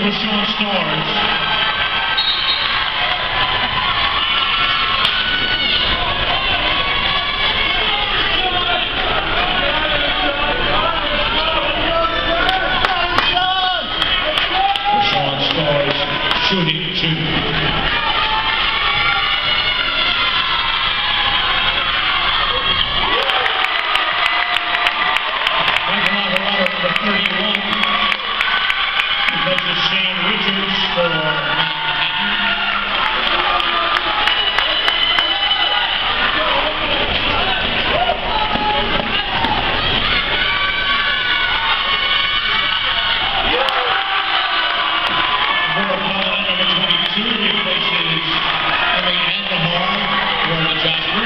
the shoe stores. Shooting, shooting. Thank you.